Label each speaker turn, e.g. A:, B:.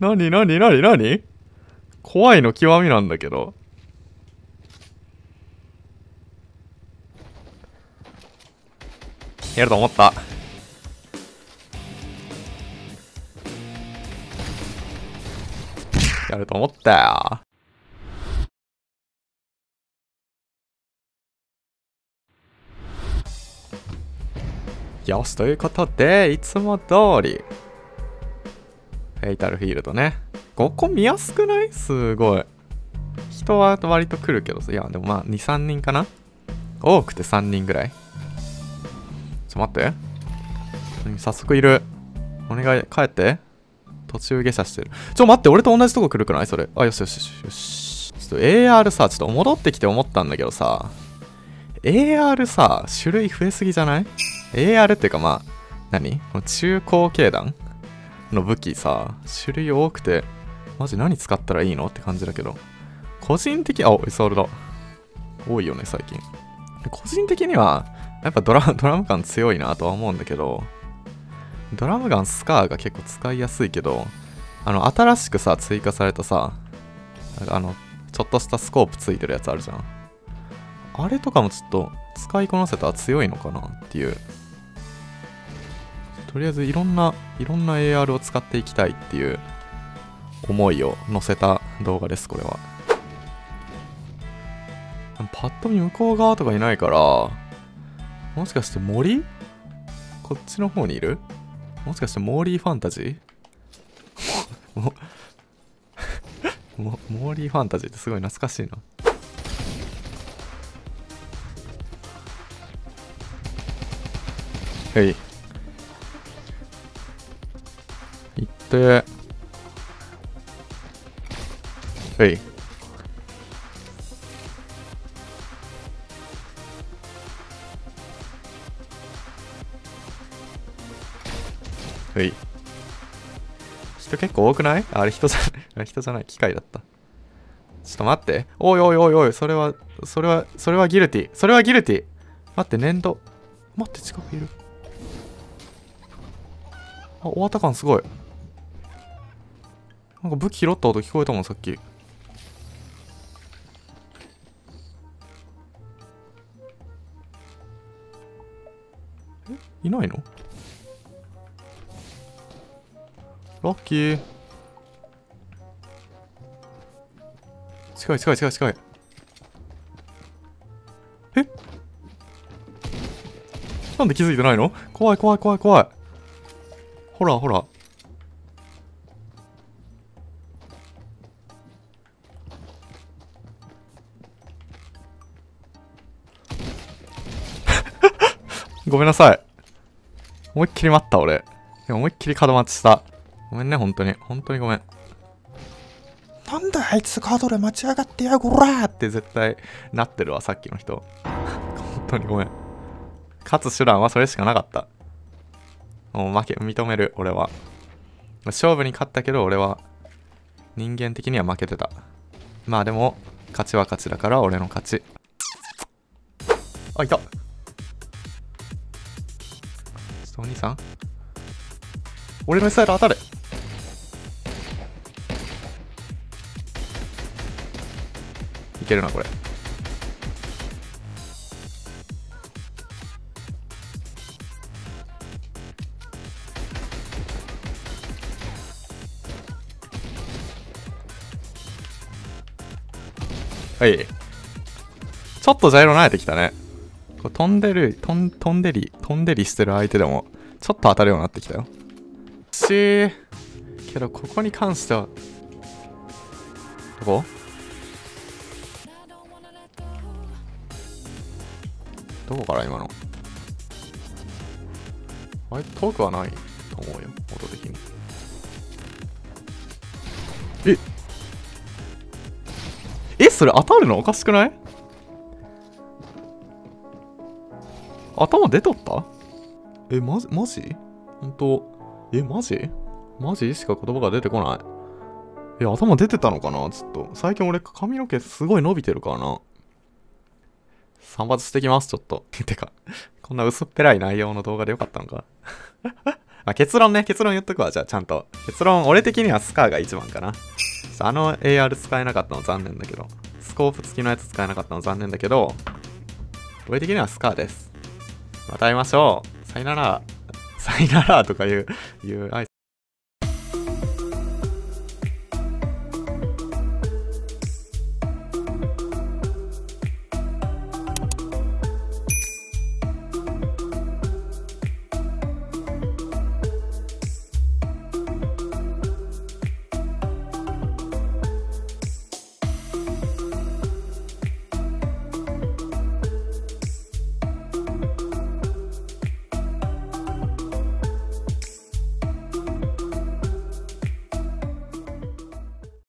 A: なになになになに怖いの極みなんだけど。やると思った。やると思ったよ。よし、ということで、いつも通り、フェイタルフィールドね。ここ見やすくない？すごい。人は割と来るけどさ、いや、でもまあ、2、3人かな？多くて3人ぐらい。ちょ、待って。早速いる。お願い、帰って。途中下車してる。ちょ、待って、俺と同じとこ来るくない？それ。あ、よしよしよしよし。ちょっと AR さ、ちょっと戻ってきて思ったんだけどさ、AR さ、種類増えすぎじゃない ?AR っていうかまあ、何？この中高系団？の武器さ、種類多くて、マジ何使ったらいいのって感じだけど。個人的、あ、イソールだ。多いよね、最近。個人的には、やっぱドラドラム感強いなとは思うんだけど、ドラムガンスカーが結構使いやすいけど、あの、新しくさ、追加されたさ、あの、ちょっとしたスコープついてるやつあるじゃん。あれとかもちょっと使いこなせたら強いのかなっていう。とりあえずいろんな、いろんな AR を使っていきたいっていう思いを乗せた動画です、これは。パッと見向こう側とかいないから、もしかして森？こっちの方にいる？もしかしてモーリーファンタジー？モーリーファンタジーってすごい懐かしいな。はい。行って。はい。はい。人結構多くない？あれ人じゃ ない、人じゃない、機械だった。ちょっと待って。おいおいおいおい、それは、それは、それはギルティ。それはギルティ。待って、粘土。待って、近くいる。あ、終わった感すごい。なんか武器拾った音聞こえたもん、さっき。え？いないの？ラッキー。近い近い近い近い。え？なんで気づいてないの？怖い怖い怖い怖い。ほらほら。ごめんなさい。思いっきり待った俺。でも思いっきり角待ちした。ごめんね、本当に。本当にごめん。なんだあいつカードで間違がってやごらーって絶対なってるわ、さっきの人。本当にごめん。勝つ手段はそれしかなかった。もう負け、認める、俺は。勝負に勝ったけど、俺は人間的には負けてた。まあでも、勝ちは勝ちだから俺の勝ち。あ、いたお兄さん？俺のミサイル当たれ。いけるなこれ。はい。ちょっとジャイロ慣れてきたね。こう飛んでる飛ん飛んでり飛んでりしてる相手でもちょっと当たるようになってきたよ。しけどここに関してはどこ？どこから今の？あれ？遠くはないと思うよ音的に。え？えそれ当たるの？おかしくない？頭出とった？え、まじ、まじほんと、え、まじまじしか言葉が出てこない。え、頭出てたのかな？ちょっと。最近俺髪の毛すごい伸びてるからな。散髪してきます、ちょっと。てか、こんな薄っぺらい内容の動画でよかったのか？あ結論ね、結論言っとくわ、じゃあ、ちゃんと。結論、俺的にはスカーが一番かな。あの AR 使えなかったの残念だけど、スコープ付きのやつ使えなかったの残念だけど、俺的にはスカーです。また会いましょう。さよなら。さよならとかいう、う挨